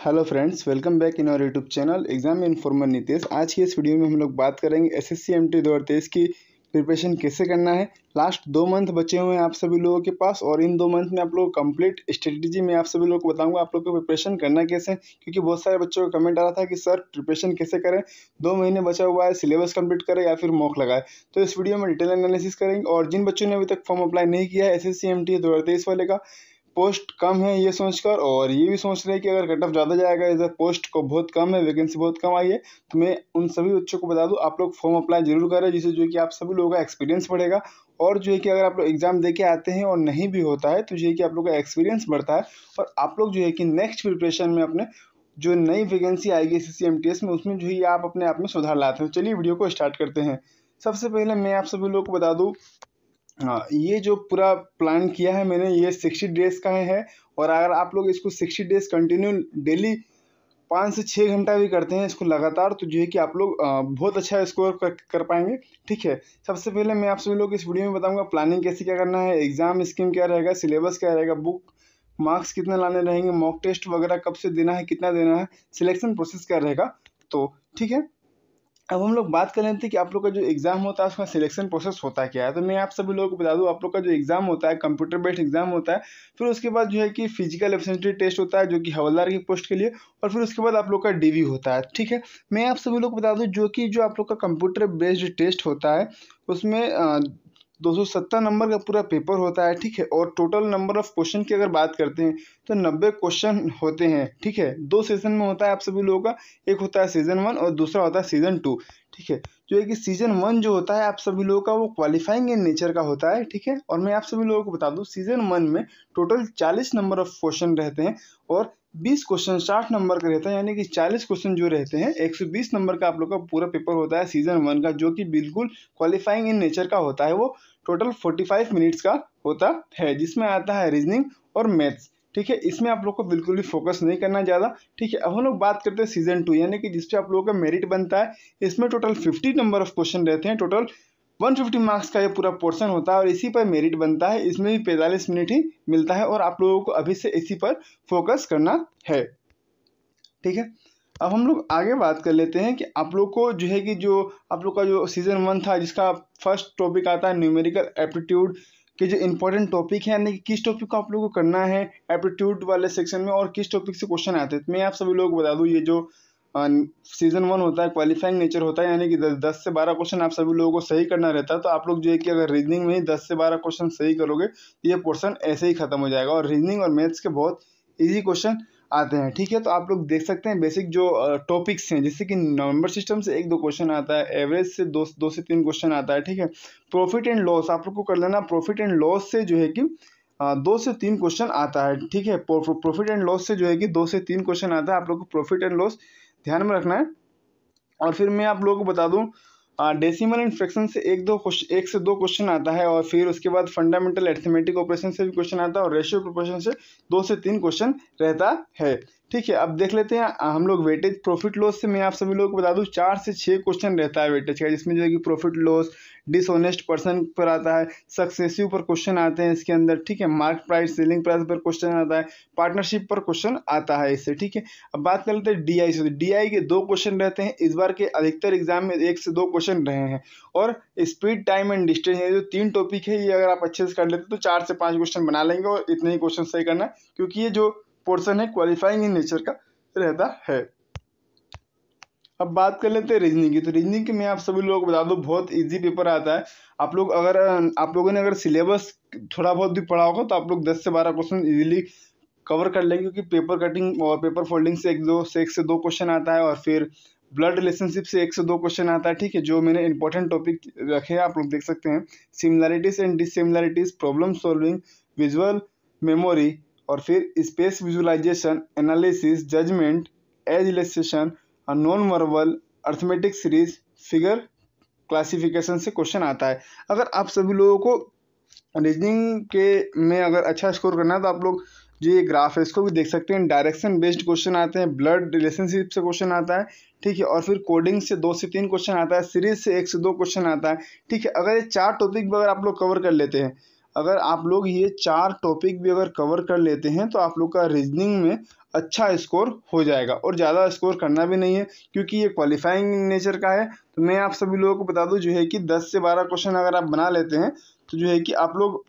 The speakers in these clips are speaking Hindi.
Hello friends welcome back in our YouTube channel exam informer Nitish आज की इस वीडियो में हम लोग बात करेंगे S S C M T दो हज़ार तेईस की प्रिपरेशन कैसे करना है। लास्ट दो मंथ बचे हुए हैं आप सभी लोगों के पास और इन दो मंथ में आप लोग कंप्लीट स्ट्रेटजी में आप सभी लोगों को बताऊँगा आप लोग को प्रिपरेशन करना कैसे क्योंकि बहुत सारे बच्चों का कमेंट आ रहा था कि, सर प्रिपरेशन कैसे करें? दो महीने बचा हुआ है सिलेबस कंप्लीट करें या फिर मॉक लगाए? तो इस वीडियो में डिटेल एनालिसिस करेंगे और जिन बच्चों ने अभी तक फॉर्म अप्लाई नहीं किया है एस एस वाले का पोस्ट कम है ये सोचकर, और ये भी सोच रहे हैं कि अगर कट ऑफ़ ज़्यादा जाएगा, इधर पोस्ट को बहुत कम है वैकेंसी बहुत कम आई है तो मैं उन सभी बच्चों को बता दूँ, आप लोग फॉर्म अप्लाई ज़रूर करें, जिससे जो कि आप सभी लोगों का एक्सपीरियंस बढ़ेगा। और जो है कि अगर आप लोग एग्ज़ाम दे के आते हैं और नहीं भी होता है तो जो है कि आप लोग का एक्सपीरियंस बढ़ता है, और आप लोग जो है कि नेक्स्ट प्रिपरेशन में अपने जो नई वैकेंसी आएगी एस सी में, उसमें जो है आप अपने आप में सुधार लाते हैं। चलिए वीडियो को स्टार्ट करते हैं। सबसे पहले मैं आप सभी लोगों को बता दूँ हाँ ये जो पूरा प्लान किया है मैंने ये सिक्सटी डेज़ का है और अगर आप लोग इसको सिक्सटी डेज़ कंटिन्यू डेली पाँच से छः घंटा भी करते हैं इसको लगातार तो जो है कि आप लोग बहुत अच्छा स्कोर कर, कर पाएँगे। ठीक है? सबसे पहले मैं आप सभी लोग इस वीडियो में बताऊँगा प्लानिंग कैसे क्या करना है एग्ज़ाम स्कीम क्या रहेगा सिलेबस क्या रहेगा बुक मार्क्स कितने लाने रहेंगे मॉक टेस्ट वगैरह कब से देना है कितना देना है सिलेक्शन प्रोसेस क्या रहेगा। तो ठीक है? अब हम लोग बात कर लेते हैं कि आप लोग का जो एग्ज़ाम होता है, उसका सिलेक्शन प्रोसेस होता क्या है? तो मैं आप सभी लोगों को बता दूँ, आप लोग का जो एग्ज़ाम होता है कंप्यूटर बेस्ड एग्ज़ाम होता है, फिर उसके बाद जो है कि फ़िज़िकल एफिशेंसी टेस्ट होता है, जो कि हवलदार की पोस्ट के लिए, और फिर उसके बाद आप लोग का डी होता है, ठीक है? मैं आप सभी लोग को बता दूँ, जो कि जो आप लोग का कंप्यूटर बेस्ड टेस्ट होता है, उसमें दो सौ सत्तर नंबर का पूरा पेपर होता है, ठीक है? और टोटल नंबर ऑफ़ क्वेश्चन की अगर बात करते हैं तो नब्बे क्वेश्चन होते हैं, ठीक है? दो सीज़न में होता है आप सभी लोगों का, एक होता है सीज़न वन और दूसरा होता है सीज़न टू ठीक है? जो है कि सीज़न वन जो होता है आप सभी लोगों का, वो क्वालिफाइंग इन नेचर का होता है, ठीक है? और मैं आप सभी लोगों को बता दूँ सीज़न वन में टोटल चालीस नंबर ऑफ़ क्वेश्चन रहते हैं और बीस क्वेश्चन साठ नंबर का रहता है, यानी कि चालीस क्वेश्चन जो रहते हैं, एक सौ बीस नंबर का आप लोग का पूरा पेपर होता है सीज़न वन का, जो कि बिल्कुल क्वालिफाइंग इन नेचर का होता है वो टोटल फोर्टी फाइव मिनट्स का होता है, जिसमें आता है रीजनिंग और मैथ्स ठीक है, इसमें आप लोग को बिल्कुल भी फोकस नहीं करना ज़्यादा। ठीक है, अब हम लोग बात करते हैं सीज़न टू यानी कि जिसपे आप लोगों का मेरिट बनता है, इसमें total fifty number of question रहते हैं। टोटल वन फिफ्टी मार्क्स का ये पूरा पोर्शन होता है और इसी पर मेरिट बनता है। इसमें भी पैंतालीस मिनट ही मिलता है और आप लोगों को अभी से इसी पर फोकस करना है। ठीक है अब हम लोग आगे बात कर लेते हैं कि आप लोग को जो है कि जो आप लोग का जो सीज़न वन था, जिसका फ़र्स्ट टॉपिक आता है न्यूमेरिकल एप्टीट्यूड कि जो इंपॉर्टेंट टॉपिक है, यानी कि किस टॉपिक को आप लोगों को करना है एप्टीट्यूड वाले सेक्शन में और किस टॉपिक से क्वेश्चन आते हैं। तो मैं आप सभी लोग बता दूँ, ये जो सीज़न वन होता है क्वालिफाइंग नेचर होता है, यानी कि दस दस से बारह क्वेश्चन आप सभी लोगों को सही करना रहता है तो आप लोग जो है कि अगर रीजनिंग में ही दस से बारह क्वेश्चन सही करोगे तो ये पोर्सन ऐसे ही खत्म हो जाएगा। और रीजनिंग और मैथ्स के बहुत ईजी क्वेश्चन आते हैं। ठीक है तो आप लोग देख सकते हैं बेसिक जो टॉपिक्स हैं, जैसे कि नंबर सिस्टम से एक दो क्वेश्चन आता है एवरेज से दो दो से तीन क्वेश्चन आता है, ठीक है। प्रॉफिट एंड लॉस आप लोग को कर लेना प्रॉफिट एंड लॉस से जो है कि दो से तीन क्वेश्चन आता है, ठीक है। प्रॉफिट एंड लॉस से जो है कि दो से तीन क्वेश्चन आता है, आप लोग को प्रॉफिट एंड लॉस ध्यान में रखना है। और फिर मैं आप लोगों को बता दूँ डेसिमल एंड फ्रैक्शन से एक दो क्वेश्चन एक से दो क्वेश्चन आता है और फिर उसके बाद फंडामेंटल एथमेटिक ऑपरेशन से भी क्वेश्चन आता है और रेशियो प्रोपोर्शन से दो से तीन क्वेश्चन रहता है। ठीक है, अब देख लेते हैं हम लोग वेटेज प्रॉफिट लॉस से मैं आप सभी लोगों को बता दूँ, चार से छः क्वेश्चन रहता है वेटेज का, जिसमें जो है कि प्रॉफिट लॉस डिसऑनेस्ट पर्सन पर आता है सक्सेसिव पर क्वेश्चन आते हैं इसके अंदर, ठीक है मार्क प्राइस सेलिंग प्राइस पर क्वेश्चन आता है पार्टनरशिप पर क्वेश्चन आता है इससे, ठीक है। अब बात कर लेते हैं डी आई से डी आई के दो क्वेश्चन रहते हैं, इस बार के अधिकतर एग्ज़ाम में एक से दो क्वेश्चन रहे हैं, और स्पीड टाइम एंड डिस्टेंस ये जो तीन टॉपिक है, ये अगर आप अच्छे से कर लेते तो चार से पाँच क्वेश्चन बना लेंगे, और इतने ही क्वेश्चन सही करना क्योंकि ये जो पोर्सन है क्वालिफाइंग इन नेचर का रहता है। अब बात कर लेते हैं रीजनिंग की। तो रीजनिंग की मैं आप सभी लोगों को बता दूँ, बहुत इजी पेपर आता है। आप लोग अगर, आप लोगों ने अगर सिलेबस थोड़ा बहुत भी पढ़ा होगा तो आप लोग दस से बारह क्वेश्चन इजीली कवर कर लेंगे, क्योंकि पेपर कटिंग और पेपर फोल्डिंग से एक दो, से एक से दो क्वेश्चन आता है, और फिर ब्लड रिलेशनशिप से एक से दो क्वेश्चन आता है, ठीक है? जो मैंने इंपॉर्टेंट टॉपिक रखे हैं, आप लोग देख सकते हैं। Similarities and dissimilarities problem solving visual memory और फिर space visualization analysis judgement age और non verbal arithmetic series figure classification से क्वेश्चन आता है। अगर आप सभी लोगों को रीजनिंग के में अगर अच्छा स्कोर करना है तो आप लोग जो ये ग्राफ है, इसको भी देख सकते हैं। डायरेक्शन बेस्ड क्वेश्चन आते हैं ब्लड रिलेशनशिप से क्वेश्चन आता है, ठीक है। और फिर कोडिंग से दो से तीन क्वेश्चन आता है सीरीज़ से एक से दो क्वेश्चन आता है, ठीक है। अगर ये चार टॉपिक भी अगर आप लोग कवर कर लेते हैं अगर आप लोग ये चार टॉपिक भी अगर कवर कर लेते हैं तो आप लोग का रीजनिंग में अच्छा स्कोर हो जाएगा। और ज़्यादा स्कोर करना भी नहीं है, क्योंकि ये क्वालिफाइंग नेचर का है। तो मैं आप सभी लोगों को बता दूँ, जो है कि 10 से 12 क्वेश्चन अगर आप बना लेते हैं तो जो है कि आप लोग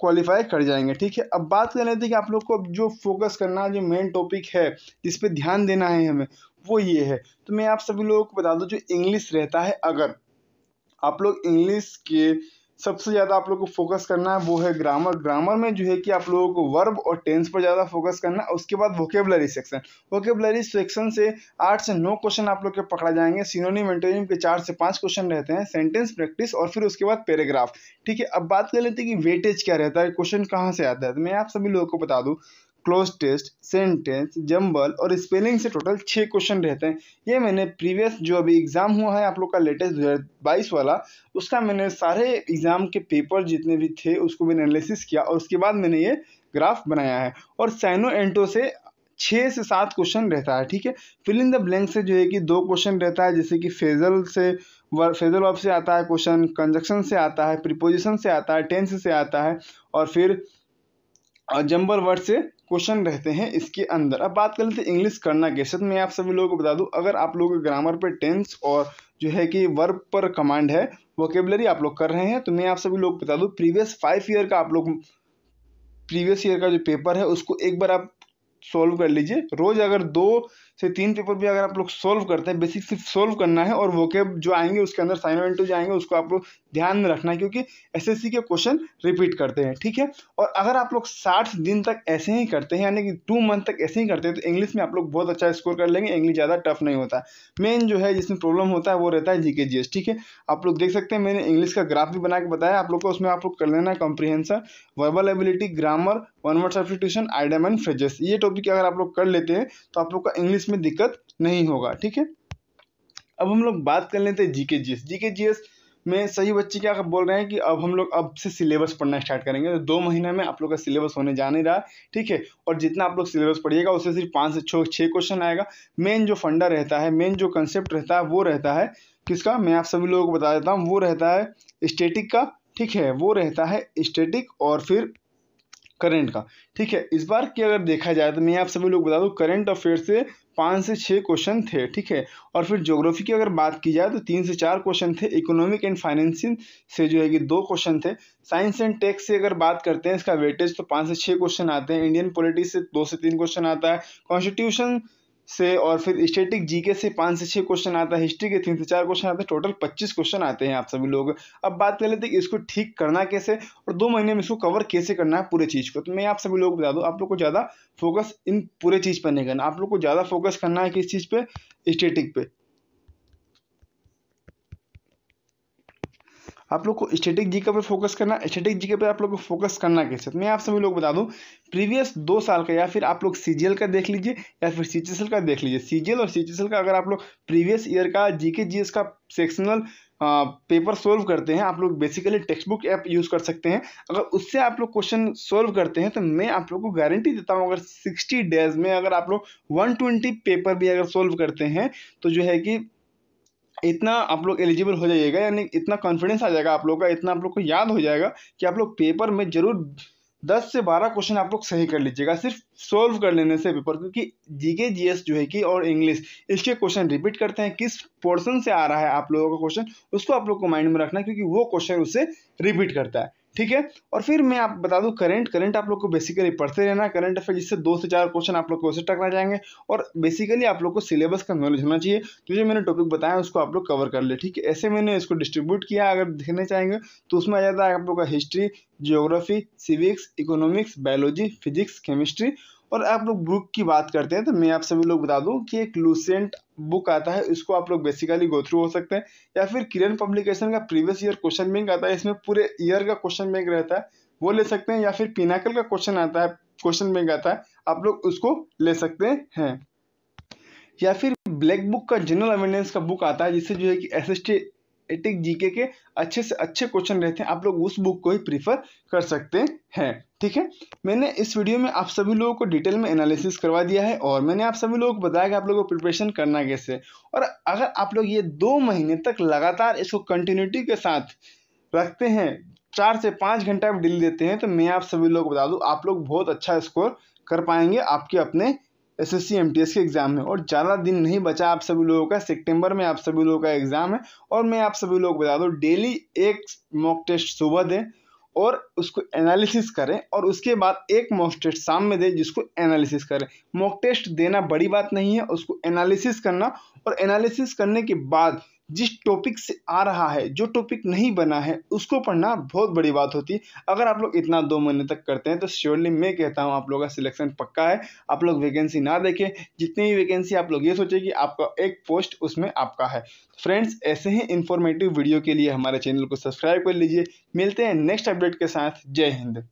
क्वालिफाई कर जाएँगे, ठीक है? अब बात कर लेते हैं कि आप लोग को जो फोकस करना, जो मेन टॉपिक है, जिस पे ध्यान देना है हमें, वो ये है। तो मैं आप सभी लोगों को बता दूँ, जो इंग्लिश रहता है, अगर आप लोग इंग्लिश के सबसे ज़्यादा आप लोग को फोकस करना है वो है ग्रामर ग्रामर में जो है कि आप लोगों को वर्ब और टेंस पर ज़्यादा फोकस करना है, उसके बाद वोकेबलरी सेक्शन वोकेबलरी सेक्शन से आठ से नौ क्वेश्चन आप लोग के पकड़ा जाएँगे. सिनोनिम एंटोनिम के चार से पाँच क्वेश्चन रहते हैं. सेंटेंस प्रैक्टिस और फिर उसके बाद पैराग्राफ ठीक है, अब बात कर लेते हैं कि वेटेज क्या रहता है. क्वेश्चन कहाँ से आता है? तो मैं आप सभी लोगों को बता दूँ क्लोज टेस्ट सेंटेंस जंबल और स्पेलिंग से टोटल छः क्वेश्चन रहते हैं। ये मैंने प्रीवियस जो अभी एग्ज़ाम हुआ है, आप लोग का लेटेस्ट दो बाईस वाला, उसका मैंने सारे एग्ज़ाम के पेपर जितने भी थे, उसको मैंने एनालिसिस किया और उसके बाद मैंने ये ग्राफ बनाया है। और साइनो एंटो से छः से सात क्वेश्चन रहता है, ठीक है? फिल इन द ब्लैंक से जो है कि दो क्वेश्चन रहता है, जैसे कि फेजल से फेजल वर्ब से आता है क्वेश्चन कंजक्शन से आता है प्रिपोजिशन से आता है टेंस से आता है, और फिर जंबल वर्ड से क्वेश्चन रहते हैं इसके अंदर। अब बात कर लेते हैं इंग्लिश करना कैसे। तो मैं आप सभी लोगों को बता दूँ, अगर आप लोग ग्रामर पर टेंस और जो है कि वर्ब पर कमांड है वोकेबलरी आप लोग कर रहे हैं तो मैं आप सभी लोग बता दूँ प्रीवियस फाइव ईयर का आप लोग प्रीवियस ईयर का जो पेपर है, उसको एक बार आप सॉल्व कर लीजिए। रोज़ अगर दो से तीन पेपर भी अगर आप लोग सोल्व करते हैं बेसिक सिर्फ़ सोल्व करना है और वोकेब जो आएँगे, उसके अंदर साइन जो आएँगे उसको आप लोग ध्यान में रखना है क्योंकि एसएससी के क्वेश्चन रिपीट करते हैं, ठीक है? और अगर आप लोग साठ दिन तक ऐसे ही करते हैं, यानी कि टू मंथ तक ऐसे ही करते हैं तो इंग्लिश में आप लोग बहुत अच्छा स्कोर कर लेंगे इंग्लिश ज़्यादा टफ नहीं होता। मेन जो है जिसमें प्रॉब्लम होता है, वो रहता है जीएस ठीक है? आप लोग देख सकते हैं, मैंने इंग्लिश का ग्राफ भी बना के बताया, आप लोग को उसमें आप लोग कर लेना है comprehension verbal ability grammar one word substitution idiom and phrases ये टॉपिक अगर आप लोग कर लेते हैं तो आप लोग का इंग्लिश में दिक्कत नहीं होगा, ठीक है? अब हम लोग बात कर लेते हैं जीके जीएस जीके जीएस में सही बच्चे क्या बोल रहे हैं कि अब हम लोग अब से सिलेबस पढ़ना स्टार्ट करेंगे। तो दो महीने में आप लोग का सिलेबस होने जा नहीं रहा, ठीक है? और जितना आप लोग सिलेबस पढ़िएगा, उससे सिर्फ़ पाँच से छः छः क्वेश्चन आएगा। मेन जो फंडा रहता है मेन जो कंसेप्ट रहता है, वो रहता है किसका? मैं आप सभी लोगों को बता देता हूँ, वो रहता है स्टेटिक का, ठीक है? वो रहता है स्टेटिक और फिर करंट का। ठीक है, इस बार की अगर देखा जाए तो मैं आप सभी लोग बता दूँ, करंट अफेयर से पाँच से छः क्वेश्चन थे, ठीक है? और फिर ज्योग्राफी की अगर बात की जाए तो तीन से चार क्वेश्चन थे इकोनॉमिक एंड फाइनेंसिंग से जो है कि दो क्वेश्चन थे। साइंस एंड टेक्स से अगर बात करते हैं, इसका वेटेज तो पाँच से छः क्वेश्चन आते हैं। इंडियन पॉलिटिक्स से दो से तीन क्वेश्चन आता है। कॉन्स्टिट्यूशन से और फिर स्टेटिक जीके से पाँच से छः क्वेश्चन आता है हिस्ट्री के तीन से चार क्वेश्चन आते हैं टोटल पच्चीस क्वेश्चन आते हैं आप सभी लोग। अब बात कर लेते हैं कि इसको ठीक करना कैसे और दो महीने में इसको कवर कैसे करना है पूरे चीज़ को। तो मैं आप सभी लोग बता दूँ, आप लोग को ज़्यादा फोकस इन पूरे चीज़ पर नहीं करना। आप लोग को ज़्यादा फोकस करना है किस चीज़ पर स्टेटिक पे। आप लोग को स्टेटिक जीके पर फोकस करना स्टेटिक जीके पर आप लोग को फोकस करना कैसे? तो मैं आप सभी लोग बता दूँ प्रीवियस दो साल का या फिर आप लोग सीजीएल का देख लीजिए, या फिर सी का देख लीजिए। सीजीएल और सी का अगर आप लोग प्रीवियस ईयर का जी के का सेक्शनल पेपर सोल्व करते हैं, आप लोग basically textbook app use कर सकते हैं। अगर उससे आप लोग क्वेश्चन सोल्व करते हैं तो मैं आप लोग को गारंटी देता हूँ, अगर सिक्सटी डेज़ में अगर आप लोग वन ट्वेंटी पेपर भी अगर सोल्व करते हैं तो जो है कि इतना आप लोग एलिजिबल हो जाइएगा, यानी इतना कॉन्फिडेंस आ जाएगा आप लोग का, इतना आप लोग को याद हो जाएगा कि आप लोग पेपर में ज़रूर दस से बारह क्वेश्चन आप लोग सही कर लीजिएगा, सिर्फ़ सोल्व कर लेने से पेपर क्योंकि जीके जीएस जो है कि और इंग्लिश इसके क्वेश्चन रिपीट करते हैं, किस पोर्शन से आ रहा है आप लोगों का क्वेश्चन उसको आप लोग को माइंड में रखना क्योंकि वो क्वेश्चन उससे रिपीट करता है। ठीक है? और फिर मैं आप बता दूँ करंट करंट आप लोग को बेसिकली पढ़ते रहना करंट अफेयर जिससे दो से चार क्वेश्चन आप लोग को उसे टकरा जाएँगे। और बेसिकली आप लोग को सिलेबस का नॉलेज होना चाहिए। तो जो मैंने टॉपिक बताया, उसको आप लोग कवर कर ले, ठीक है? ऐसे मैंने इसको डिस्ट्रीब्यूट किया, अगर देखना चाहेंगे तो उसमें आ जाता है आप लोग का history geography civics economics biology physics chemistry और आप लोग बुक की बात करते हैं तो मैं आप सभी लोग बता दूँ कि एक लूसेंट बुक आता है इसको आप लोग बेसिकली गो थ्रू हो सकते हैं, या फिर किरण पब्लिकेशन का प्रीवियस ईयर क्वेश्चन बैंक आता है, इसमें पूरे ईयर का क्वेश्चन बैंक रहता है, वो ले सकते हैं, या फिर पिनाकल का क्वेश्चन आता है क्वेश्चन बैंक आता है, आप लोग उसको ले सकते हैं। या फिर ब्लैक बुक का जनरल अवेयरनेस का बुक आता है, जिससे जो है कि एस एटिक जीके के अच्छे से अच्छे क्वेश्चन रहते हैं। आप लोग उस बुक को ही प्रीफर कर सकते हैं, ठीक है? मैंने इस वीडियो में आप सभी लोगों को डिटेल में एनालिसिस करवा दिया है और मैंने आप सभी लोगों को बताया कि आप लोगों को प्रिपरेशन करना कैसे। और अगर आप लोग ये दो महीने तक लगातार इसको कंटिन्यूटी के साथ रखते हैं, चार से पाँच घंटा आप डेली देते हैं तो मैं आप सभी लोग बता दूँ, आप लोग बहुत अच्छा स्कोर कर पाएँगे आपके अपने S S C M T S के एग्ज़ाम में। और ज़्यादा दिन नहीं बचा आप सभी लोगों का। सितंबर में आप सभी लोगों का एग्ज़ाम है। और मैं आप सभी लोग बता दूँ डेली एक मॉक टेस्ट सुबह दें और उसको एनालिसिस करें और उसके बाद एक मॉक टेस्ट शाम में दें जिसको एनालिसिस करें। मॉक टेस्ट देना बड़ी बात नहीं है, उसको एनालिसिस करना और एनालिसिस करने के बाद जिस टॉपिक से आ रहा है, जो टॉपिक नहीं बना है, उसको पढ़ना बहुत बड़ी बात होती। है अगर आप लोग इतना दो महीने तक करते हैं तो श्योरली मैं कहता हूँ, आप लोगों का सिलेक्शन पक्का है। आप लोग वैकेंसी ना देखें। जितनी भी वैकेंसी आप लोग ये सोचें कि आपका एक पोस्ट उसमें आपका है। फ्रेंड्स ऐसे ही इन्फॉर्मेटिव वीडियो के लिए हमारे चैनल को सब्सक्राइब कर लीजिए। मिलते हैं नेक्स्ट अपडेट के साथ। जय हिंद।